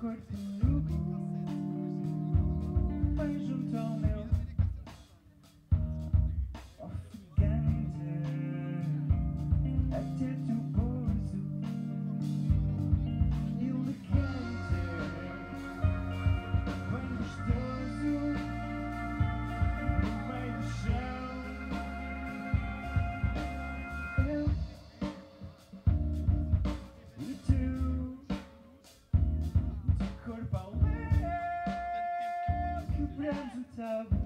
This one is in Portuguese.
corpinho bem junto ao meu of